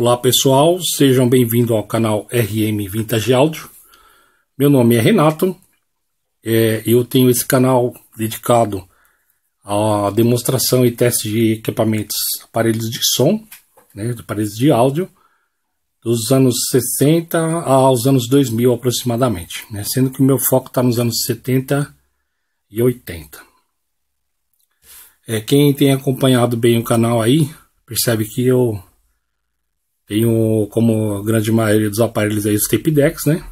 Olá pessoal, sejam bem-vindos ao canal RM Vintage Áudio. Meu nome é Renato, é, eu tenho esse canal dedicado à demonstração e teste de equipamentos, aparelhos de som, né, aparelhos de áudio, dos anos 60 aos anos 2000 aproximadamente, né, sendo que o meu foco está nos anos 70 e 80. É, quem tem acompanhado bem o canal aí, percebe que eu tenho, como a grande maioria dos aparelhos aí, os tape decks, né?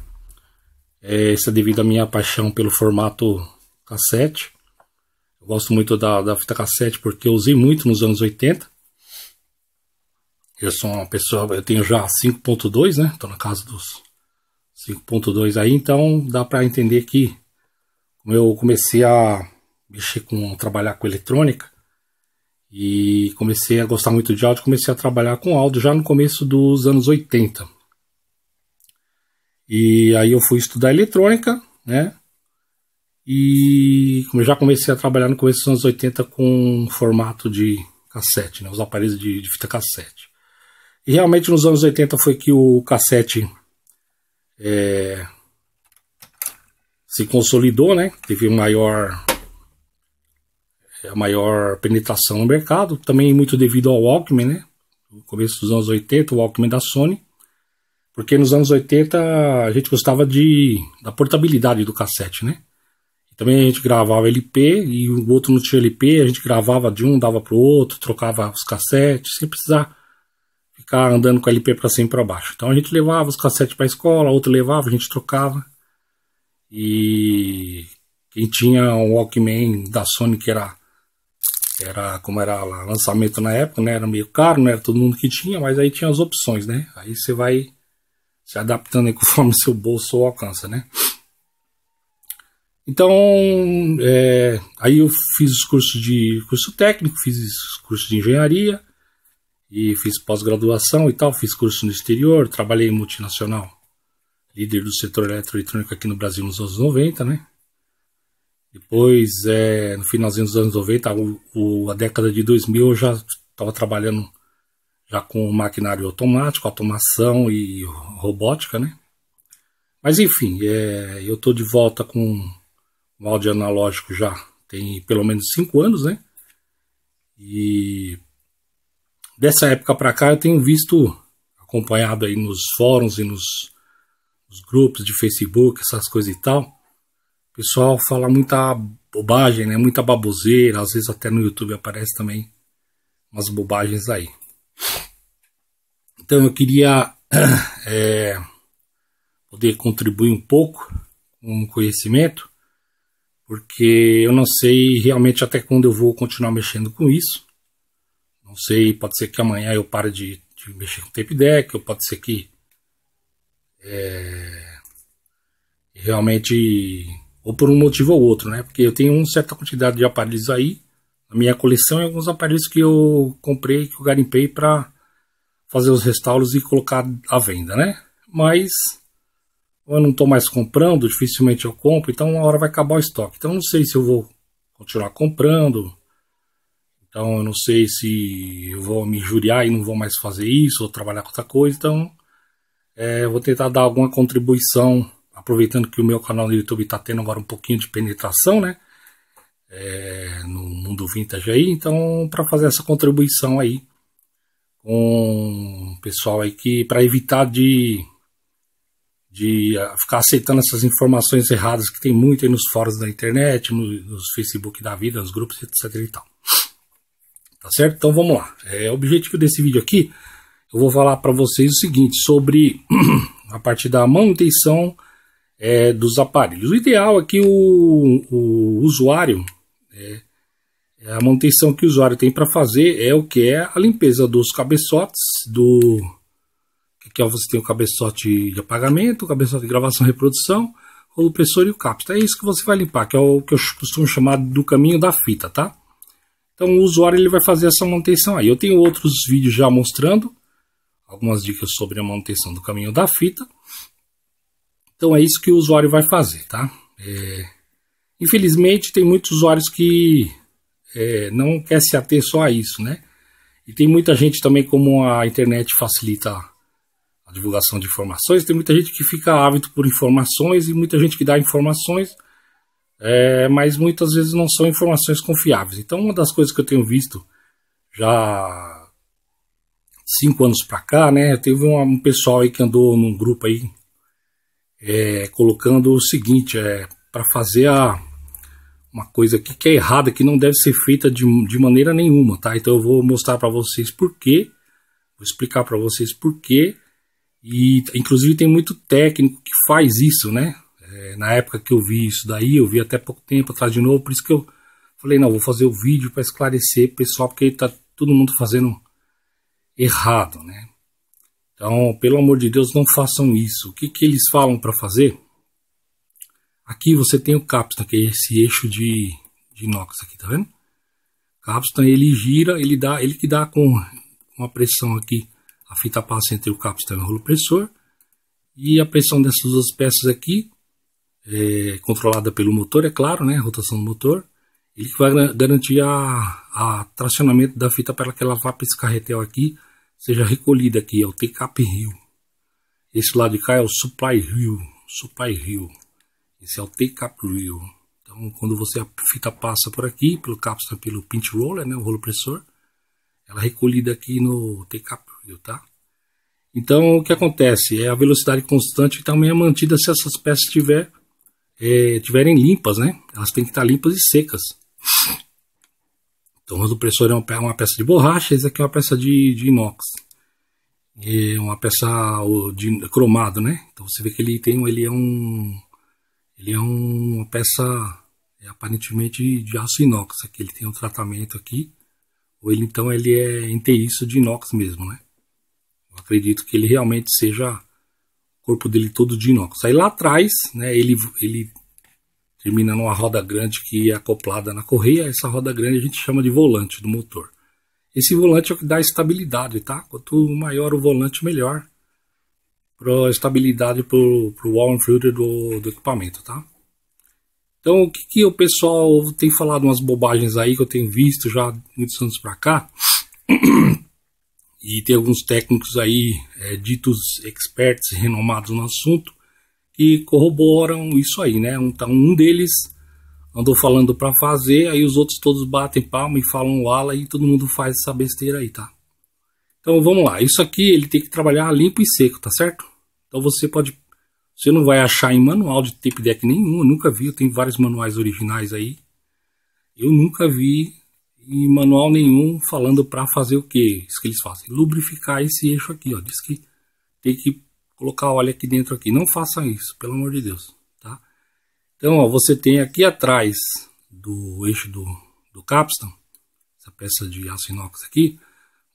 É, isso é devido à minha paixão pelo formato cassete. Eu gosto muito da, da fita cassete porque eu usei muito nos anos 80. Eu sou uma pessoa, eu tenho já 5.2, né? Estou na casa dos 5.2 aí, então dá para entender que como eu comecei a mexer com, trabalhar com eletrônica, e comecei a gostar muito de áudio, comecei a trabalhar com áudio já no começo dos anos 80. E aí eu fui estudar eletrônica, né? E já comecei a trabalhar no começo dos anos 80 com formato de cassete, né? Os aparelhos de, de fita cassete. E realmente nos anos 80 foi que o cassete é, se consolidou, né? Teve maior a maior penetração no mercado, também muito devido ao Walkman, né? No começo dos anos 80, o Walkman da Sony. Porque nos anos 80 a gente gostava de, da portabilidade do cassete, né? Também a gente gravava LP e o outro não tinha LP, a gente gravava de um, dava pro outro, trocava os cassetes, sem precisar ficar andando com LP para cima e para baixo. Então a gente levava os cassetes para a escola, outro levava, a gente trocava. E quem tinha um Walkman da Sony que era era como era lançamento na época, né? Era meio caro, não era todo mundo que tinha, mas aí tinha as opções, né? Aí você vai se adaptando aí conforme seu bolso alcança, né? Então, é, aí eu fiz os cursos de curso técnico, fiz curso de engenharia e fiz pós-graduação e tal, fiz curso no exterior, trabalhei em multinacional, líder do setor eletroeletrônico aqui no Brasil nos anos 90, né? Depois, é, no finalzinho dos anos 90, o, o, a década de 2000, eu já estava trabalhando já com maquinário automático, automação e robótica, né? Mas enfim, é, eu estou de volta com o áudio analógico já tem pelo menos 5 anos, né? E dessa época para cá eu tenho visto, acompanhado aí nos fóruns e nos, nos grupos de Facebook, essas coisas e tal, pessoal fala muita bobagem, né? Muita baboseira, às vezes até no YouTube aparece também umas bobagens aí. Então eu queria é, poder contribuir um pouco com o conhecimento, porque eu não sei realmente até quando eu vou continuar mexendo com isso. Não sei, pode ser que amanhã eu pare de, de mexer com tape deck, ou pode ser que é, realmente ou por um motivo ou outro, né? Porque eu tenho uma certa quantidade de aparelhos aí na minha coleção e alguns aparelhos que eu comprei, que eu garimpei para fazer os restauros e colocar à venda, né? Mas eu não estou mais comprando, dificilmente eu compro, então uma hora vai acabar o estoque. Então não sei se eu vou continuar comprando. Então eu não sei se eu vou me injuriar e não vou mais fazer isso ou trabalhar com outra coisa. Então é, vou tentar dar alguma contribuição aproveitando que o meu canal no YouTube está tendo agora um pouquinho de penetração, né? É, no mundo vintage aí, então para fazer essa contribuição aí com o pessoal aí que para evitar de de ah, ficar aceitando essas informações erradas que tem muito aí nos fóruns da internet, no, nos Facebook da vida, nos grupos, etc e tal. Tá certo? Então vamos lá. É, o objetivo desse vídeo aqui, eu vou falar para vocês o seguinte sobre a partir da manutenção é, dos aparelhos. O ideal é que o, o usuário, é, é a manutenção que o usuário tem para fazer é o que é a limpeza dos cabeçotes, do que é você tem o cabeçote de apagamento, o cabeçote de gravação e reprodução, o opressor e o capta. É isso que você vai limpar, que é o que eu costumo chamar do caminho da fita, tá? Então o usuário ele vai fazer essa manutenção aí. Eu tenho outros vídeos já mostrando algumas dicas sobre a manutenção do caminho da fita. Então é isso que o usuário vai fazer, tá? É, infelizmente tem muitos usuários que é, não quer se ater só a isso, né? E tem muita gente também, como a internet facilita a divulgação de informações, tem muita gente que fica ávido por informações e muita gente que dá informações, é, mas muitas vezes não são informações confiáveis. Então, uma das coisas que eu tenho visto já cinco anos para cá, né, teve um, um, pessoal aí que andou num grupo aí é, colocando o seguinte, é, para fazer a uma coisa aqui que é errada, que não deve ser feita de, de maneira nenhuma, tá? Então eu vou mostrar para vocês por quê, vou explicar para vocês por quê, e inclusive tem muito técnico que faz isso, né? É, na época que eu vi isso daí, eu vi até pouco tempo atrás de novo, por isso que eu falei, não, vou fazer o vídeo para esclarecer pessoal, porque tá todo mundo fazendo errado, né? Então, pelo amor de Deus, não façam isso. O que, que eles falam para fazer? Aqui você tem o capstan, que é esse eixo de, de inox aqui, tá vendo? Capstan ele gira, ele dá, ele que dá com uma pressão aqui, a fita passa entre o capstan e o rolo pressor, e a pressão dessas duas peças aqui, é, controlada pelo motor, é claro, né, a rotação do motor, ele vai garantir a, a tracionamento da fita para que ela vá para esse carretel aqui, seja recolhida aqui, é o T-Cap Rio. Esse lado de cá é o Supply Rio, Supply Rio. Esse é o T-Cap Reel. Então, quando você a fita passa por aqui, pelo capsta, pelo pinch roller, né, o rolo pressor, ela é recolhida aqui no T-Cap Reel, tá? Então, o que acontece? É a velocidade constante também é mantida se essas peças tiver, é, tiverem limpas, né? Elas têm que estar limpas e secas. Então, o rolo pressor é uma, peça de borracha, esse aqui é uma peça de, de inox. É uma peça de cromado, né? Então, você vê que ele tem, ele é um ele é uma peça é, aparentemente de aço inox, aqui ele tem um tratamento aqui, ou ele então ele é inteiriço de inox mesmo, né? Eu acredito que ele realmente seja o corpo dele todo de inox. Aí lá atrás, né, ele, ele termina numa roda grande que é acoplada na correia, essa roda grande a gente chama de volante do motor. Esse volante é o que dá estabilidade, tá? Quanto maior o volante, melhor para estabilidade para o wall filter do, do equipamento, tá? Então, o que, que o pessoal tem falado umas bobagens aí que eu tenho visto já muitos anos para cá, e tem alguns técnicos aí, é, ditos experts renomados no assunto, que corroboram isso aí, né? Então, um deles andou falando para fazer, aí os outros todos batem palma e falam ala e todo mundo faz essa besteira aí, tá? Então vamos lá, isso aqui ele tem que trabalhar limpo e seco, tá certo? Então você pode, você não vai achar em manual de tape deck nenhum, eu nunca vi, tenho vários manuais originais aí. Eu nunca vi em manual nenhum falando para fazer o que? Isso que eles fazem, lubrificar esse eixo aqui, ó. Diz que tem que colocar óleo aqui dentro aqui. Não façam isso, pelo amor de Deus, tá? Então, ó, você tem aqui atrás do eixo do, do capstan, essa peça de aço inox aqui,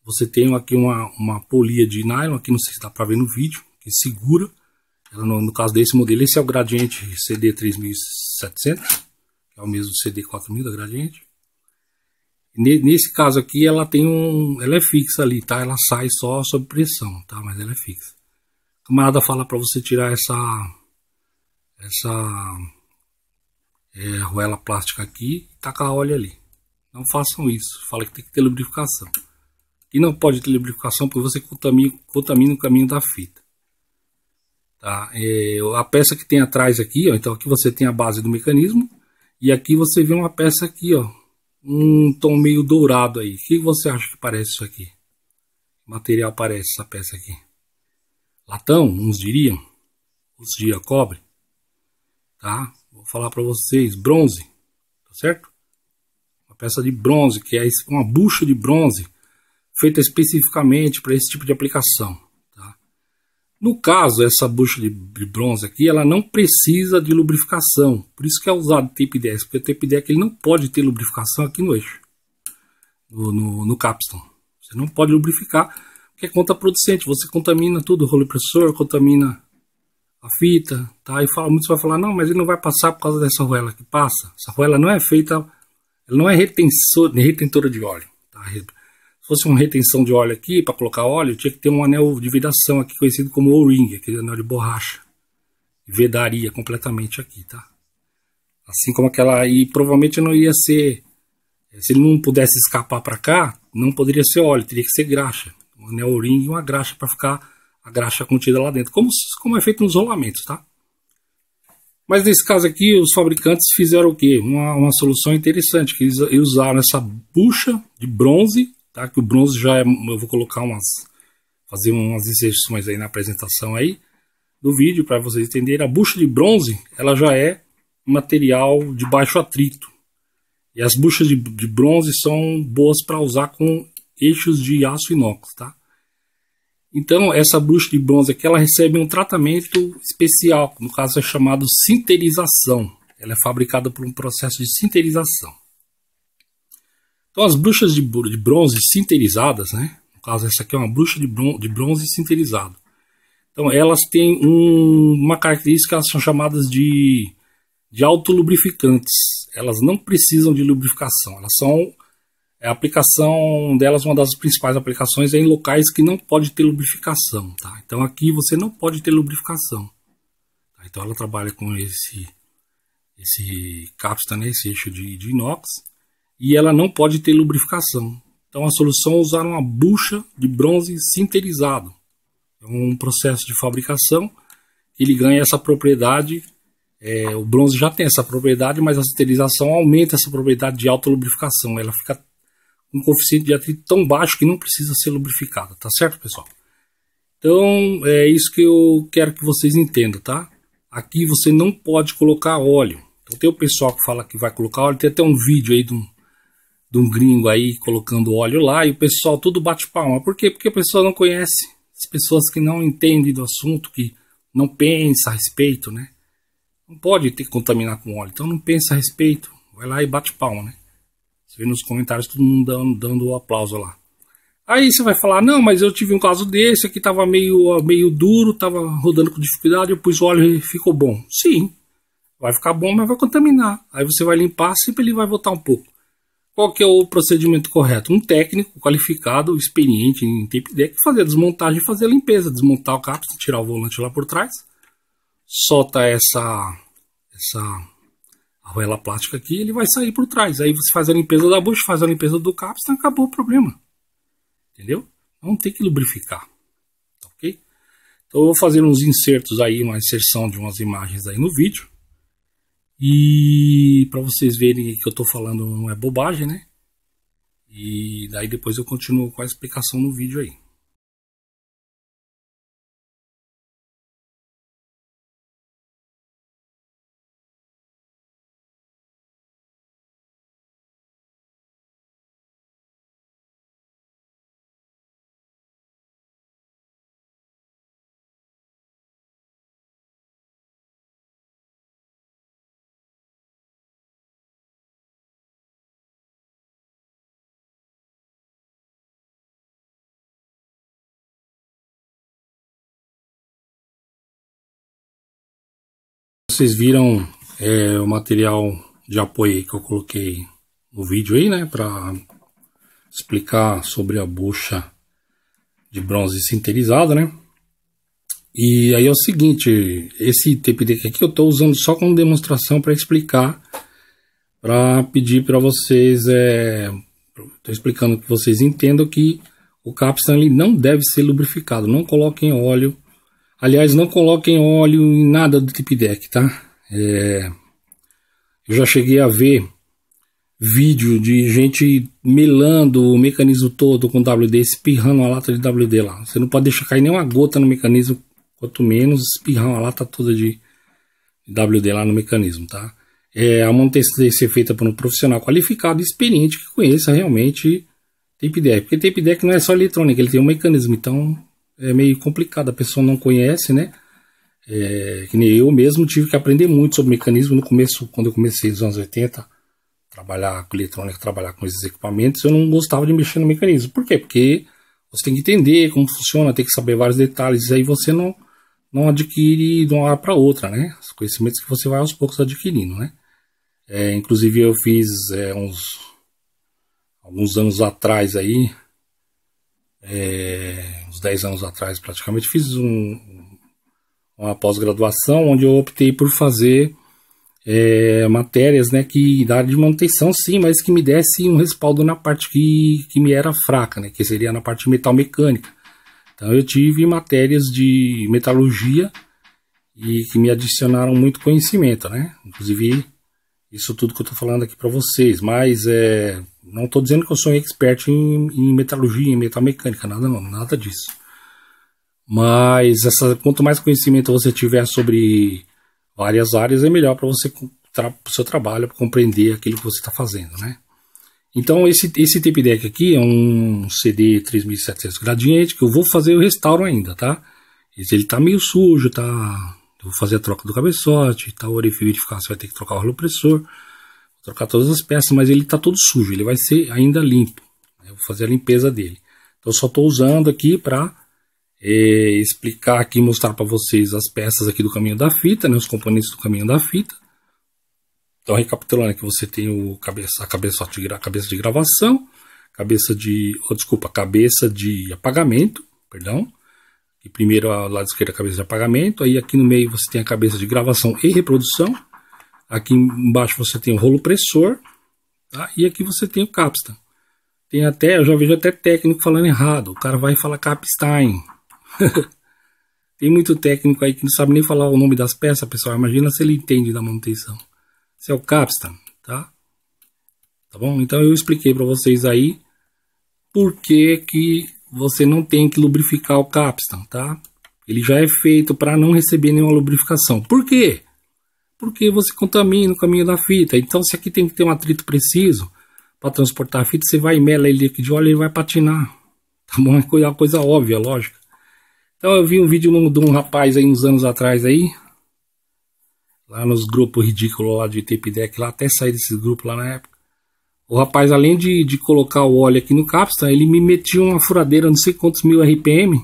você tem aqui uma, uma polia de nylon, aqui não sei se dá para ver no vídeo, que segura. Ela, no, no, caso desse modelo, esse é o Gradiente CD3700, que é o mesmo CD4000 da Gradiente. Nesse caso aqui, ela tem um, ela é fixa ali, tá? Ela sai só sob pressão, tá? Mas ela é fixa. O camarada fala para você tirar essa essa é, arruela plástica aqui e tacar óleo ali. Não façam isso. Fala que tem que ter lubrificação. E não pode ter lubrificação porque você contamina, contamina o caminho da fita. Tá? É, a peça que tem atrás aqui, ó, então aqui você tem a base do mecanismo. E aqui você vê uma peça aqui, ó, um tom meio dourado aí. O que você acha que parece isso aqui? Material parece essa peça aqui? Latão, uns diriam. Outros diriam cobre. Tá? Vou falar para vocês, bronze. Tá certo? Uma peça de bronze, que é uma bucha de bronze feita especificamente para esse tipo de aplicação. Tá? No caso, essa bucha de, bronze aqui, ela não precisa de lubrificação, por isso que é usado tape deck, porque o tape deck ele não pode ter lubrificação aqui no eixo, no, no, no capstan. Você não pode lubrificar, porque é contraproducente, você contamina tudo, o rolo pressor, contamina a fita, tá? E fala, muitos vão falar, não, mas ele não vai passar por causa dessa arruela que passa. Essa arruela não é feita, ela não é retensor, retentora de óleo, tá? Se fosse uma retenção de óleo aqui, para colocar óleo, tinha que ter um anel de vedação aqui, conhecido como O-ring, aquele anel de borracha. Vedaria completamente aqui, tá? Assim como aquela... E provavelmente não ia ser... Se ele não pudesse escapar para cá, não poderia ser óleo, teria que ser graxa. Um anel ring e uma graxa para ficar a graxa contida lá dentro, como, como é feito nos rolamentos, tá? Mas nesse caso aqui, os fabricantes fizeram o quê? Uma, uma solução interessante, que eles, usaram essa bucha de bronze, tá? Que o bronze já é, eu vou colocar umas, fazer umas inserções aí na apresentação aí, do vídeo, para vocês entenderem. A bucha de bronze, ela já é material de baixo atrito. E as buchas de, de bronze são boas para usar com eixos de aço inox, tá? Então, essa bucha de bronze aqui, ela recebe um tratamento especial, no caso é chamado sinterização. Ela é fabricada por um processo de sinterização. Então, as bruxas de, bronze sinterizadas, né? No caso, essa aqui é uma bruxa de, bronze, de bronze sinterizado. Então, elas têm um, uma característica, elas são chamadas de, de autolubrificantes. Elas não precisam de lubrificação, elas são a aplicação delas, uma das principais aplicações é em locais que não pode ter lubrificação, tá? Então aqui você não pode ter lubrificação. Tá? Então ela trabalha com esse esse capsta, né? esse eixo de, de inox, e ela não pode ter lubrificação. Então a solução é usar uma bucha de bronze sinterizado. É um processo de fabricação ele ganha essa propriedade. É, o bronze já tem essa propriedade, mas a sinterização aumenta essa propriedade de alta lubrificação. Ela fica um coeficiente de atrito tão baixo que não precisa ser lubrificada, tá certo, pessoal? Então, é isso que eu quero que vocês entendam, tá? Aqui você não pode colocar óleo. Então, tem o pessoal que fala que vai colocar óleo, tem até um vídeo aí de um, de um gringo aí colocando óleo lá e o pessoal tudo bate palma. Por quê? Porque a pessoa não conhece, as pessoas que não entendem do assunto, que não pensa a respeito, né? Não pode ter que contaminar com óleo, então não pensa a respeito, vai lá e bate palma, né? Você vê nos comentários todo mundo dando, dando aplauso lá. Aí você vai falar, não, mas eu tive um caso desse, aqui tava meio, meio duro, tava rodando com dificuldade, eu pus óleo e ficou bom. Sim, vai ficar bom, mas vai contaminar. Aí você vai limpar, sempre ele vai voltar um pouco. Qual que é o procedimento correto? Um técnico qualificado, experiente em tape deck, fazer a desmontagem e fazer a limpeza, desmontar o capsta, tirar o volante lá por trás, solta essa, essa a arruela plástica aqui, ele vai sair por trás. Aí você faz a limpeza da bucha, faz a limpeza do capstan, acabou o problema. Entendeu? Não tem que lubrificar. Tá ok? Então eu vou fazer uns insertos aí, uma inserção de umas imagens aí no vídeo. E para vocês verem que eu estou falando não é bobagem, né? E daí depois eu continuo com a explicação no vídeo aí. Vocês viram é, o material de apoio que eu coloquei no vídeo aí, né? Para explicar sobre a bucha de bronze sinterizada, né? E aí é o seguinte, esse deck aqui eu estou usando só como demonstração para explicar, para pedir para vocês, estou é, explicando que vocês entendam que o capstan ele não deve ser lubrificado, não coloquem óleo Aliás, não coloquem óleo em nada do tip deck, tá? É, eu já cheguei a ver vídeo de gente melando o mecanismo todo com WD, espirrando a lata de WD lá. Você não pode deixar cair nenhuma gota no mecanismo, quanto menos espirrar a lata toda de WD lá no mecanismo, tá? É, a manutenção deve ser feita por um profissional qualificado e experiente que conheça realmente tape deck. Porque tape deck não é só eletrônica, ele tem um mecanismo, então é meio complicado, a pessoa não conhece, né? É, que nem eu mesmo tive que aprender muito sobre mecanismo no começo, quando eu comecei nos anos 80, trabalhar com eletrônica, trabalhar com esses equipamentos, eu não gostava de mexer no mecanismo. Por quê? Porque você tem que entender como funciona, tem que saber vários detalhes, aí você não, não adquire de uma hora para outra, né? Os conhecimentos que você vai aos poucos adquirindo, né? É, inclusive eu fiz é, uns alguns anos atrás aí, é, uns 10 anos atrás praticamente, fiz um, uma pós-graduação onde eu optei por fazer é, matérias, né, que da área de manutenção, sim, mas que me desse um respaldo na parte que, que me era fraca, né, que seria na parte metal mecânica. Então eu tive matérias de metalurgia e que me adicionaram muito conhecimento, né? Inclusive isso tudo que eu estou falando aqui para vocês, mas é, não estou dizendo que eu sou um expert em, em metalurgia, em metalmecânica, nada não, nada disso. Mas essa, quanto mais conhecimento você tiver sobre várias áreas, é melhor para você para o seu trabalho, para compreender aquilo que você está fazendo, né? Então esse, esse tape deck aqui é um CD 3700 gradiente que eu vou fazer o restauro ainda, tá? Ele tá meio sujo, tá? Vou fazer a troca do cabeçote? O orifício você vai ter que trocar o rolo pressor, trocar todas as peças, mas ele tá todo sujo, ele vai ser ainda limpo. Eu vou fazer a limpeza dele. Então só estou usando aqui para é, explicar aqui, mostrar para vocês as peças aqui do caminho da fita, né? Os componentes do caminho da fita. Então, recapitulando aqui, você tem o cabeça, a cabeça de, a cabeça de gravação, cabeça de, oh, desculpa, cabeça de apagamento, perdão. E primeiro, ao lado esquerdo, a cabeça de apagamento. Aí aqui no meio você tem a cabeça de gravação e reprodução. Aqui embaixo você tem o rolo pressor. Tá? E aqui você tem o capstan. Tem até, eu já vejo até técnico falando errado. O cara vai falar capstan. tem muito técnico aí que não sabe nem falar o nome das peças, pessoal. Imagina se ele entende da manutenção. Esse é o capstan, tá? Tá bom? Então eu expliquei para vocês aí por que, que você não tem que lubrificar o capstan, tá? Ele já é feito para não receber nenhuma lubrificação. Por quê? Porque você contamina o caminho da fita. Então, se aqui tem que ter um atrito preciso para transportar a fita, você vai mela ele aqui de óleo e ele vai patinar. Tá bom? É uma coisa óbvia, lógica. Então, eu vi um vídeo de um rapaz aí uns anos atrás aí, lá nos grupos ridículos lá de tape deck, lá até sair desses grupos lá na época. O rapaz, além de, de colocar o óleo aqui no capstan, ele me metia uma furadeira, não sei quantos mil RPM,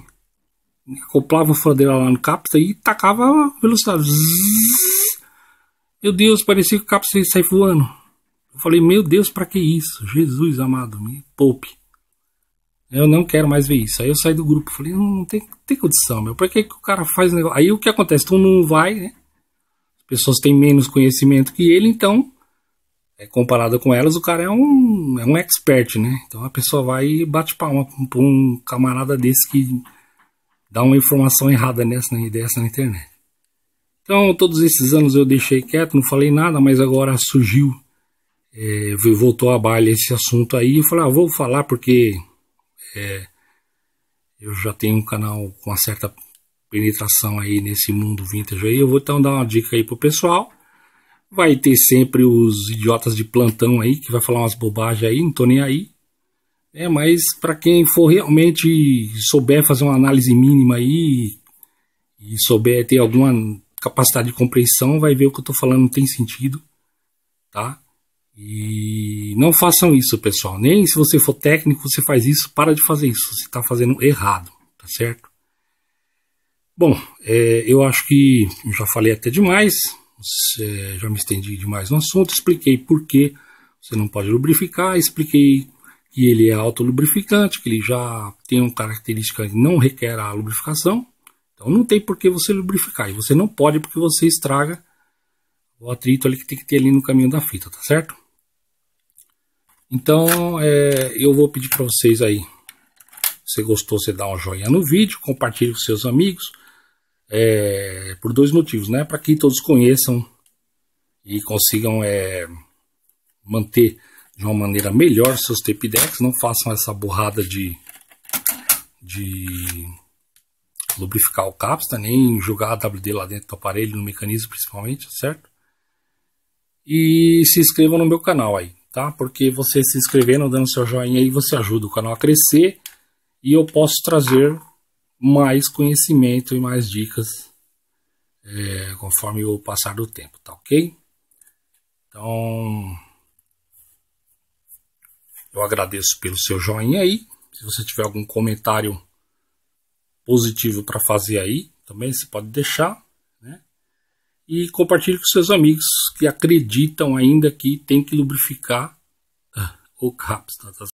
acoplava a furadeira lá no capstan e tacava a velocidade. Zzz. Meu Deus, parecia que o capstan ia sair voando. Eu falei, meu Deus, para que isso? Jesus amado, me poupe. Eu não quero mais ver isso. Aí eu saí do grupo, falei, não, não tem, tem condição, meu. Por que, que o cara faz negócio? Aí o que acontece? Tu não vai, né? pessoas têm menos conhecimento que ele, então, comparado com elas, o cara é um, é um expert, né? Então a pessoa vai e bate palma para um camarada desse que dá uma informação errada nessa, dessa na internet. Então, todos esses anos eu deixei quieto, não falei nada, mas agora surgiu, é, voltou a baile esse assunto aí. Eu falei, ah, vou falar porque é, eu já tenho um canal com uma certa penetração aí nesse mundo vintage aí, eu vou então dar uma dica aí pro pessoal. Vai ter sempre os idiotas de plantão aí que vai falar umas bobagens aí, não tô nem aí. É, mas para quem for realmente souber fazer uma análise mínima aí e souber ter alguma capacidade de compreensão, vai ver o que eu tô falando não tem sentido, tá? E não façam isso, pessoal. Nem se você for técnico, você faz isso, para de fazer isso. Você está fazendo errado, tá certo? Bom, é, eu acho que já falei até demais, já me estendi demais no assunto, expliquei por que você não pode lubrificar, expliquei que ele é autolubrificante, que ele já tem uma característica que não requer a lubrificação, então não tem por que você lubrificar, e você não pode porque você estraga o atrito ali que tem que ter ali no caminho da fita, tá certo? Então, é, eu vou pedir para vocês aí, se você gostou, você dá um joinha no vídeo, compartilhe com seus amigos, é, por dois motivos, né? Para que todos conheçam e consigam é, manter de uma maneira melhor seus tape decks, não façam essa borrada de, de lubrificar o capsta, nem jogar a WD lá dentro do aparelho, no mecanismo principalmente, certo? E se inscrevam no meu canal aí, tá? Porque você se inscrevendo, dando seu joinha aí, você ajuda o canal a crescer e eu posso trazer mais conhecimento e mais dicas é, conforme o passar do tempo, tá ok? Então, eu agradeço pelo seu joinha aí. Se você tiver algum comentário positivo para fazer aí, também você pode deixar, né? E compartilhe com seus amigos que acreditam ainda que tem que lubrificar ah, o CAPS, tá?